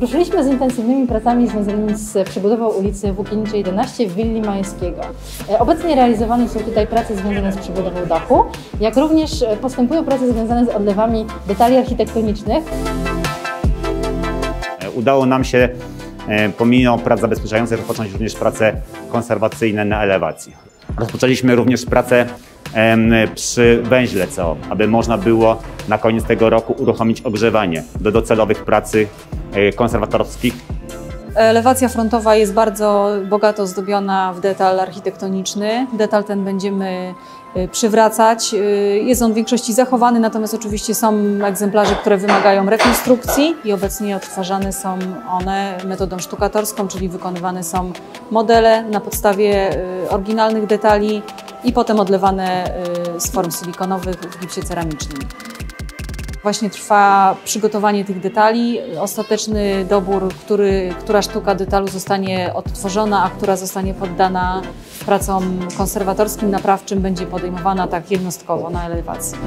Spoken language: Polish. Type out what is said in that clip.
Ruszyliśmy z intensywnymi pracami związanymi z przebudową ulicy Włókienniczej 11 w Willi Majewskiego. E, Obecnie realizowane są tutaj prace związane z przebudową dachu, jak również e, postępują prace związane z odlewami detali architektonicznych. Udało nam się e, pomimo prac zabezpieczających rozpocząć również prace konserwacyjne na elewacji. Rozpoczęliśmy również prace em, przy węźle CO, aby można było na koniec tego roku uruchomić ogrzewanie do docelowych pracy e, konserwatorskich Elewacja frontowa jest bardzo bogato zdobiona w detal architektoniczny. Detal ten będziemy y, przywracać. Y, Jest on w większości zachowany, natomiast oczywiście są egzemplarze, które wymagają rekonstrukcji i obecnie odtwarzane są one metodą sztukatorską, czyli wykonywane są modele na podstawie y, oryginalnych detali i potem odlewane y, z form silikonowych w gipsie ceramicznym. Właśnie trwa przygotowanie tych detali. Ostateczny dobór, który, która sztuka detalu zostanie odtworzona, a która zostanie poddana pracom konserwatorskim, naprawczym, będzie podejmowana tak jednostkowo na elewacji.